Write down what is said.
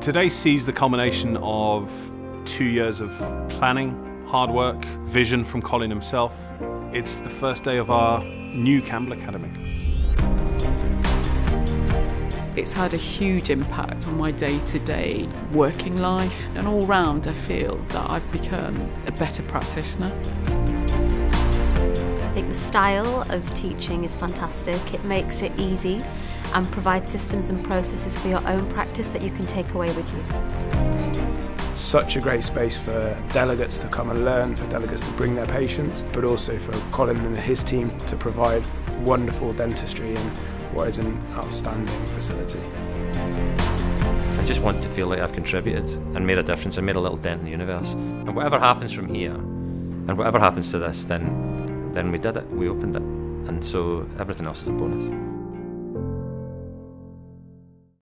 Today sees the culmination of two years of planning, hard work, vision from Colin himself. It's the first day of our new Campbell Academy. It's had a huge impact on my day to day working life, and all round, I feel that I've become a better practitioner. I think the style of teaching is fantastic. It makes it easy and provide systems and processes for your own practice that you can take away with you. Such a great space for delegates to come and learn, for delegates to bring their patients, but also for Colin and his team to provide wonderful dentistry in what is an outstanding facility. I just want to feel like I've contributed and made a difference and made a little dent in the universe. And whatever happens from here, and whatever happens to this, then then we did it, we opened it. And so everything else is a bonus.